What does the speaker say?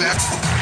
Everybody clap.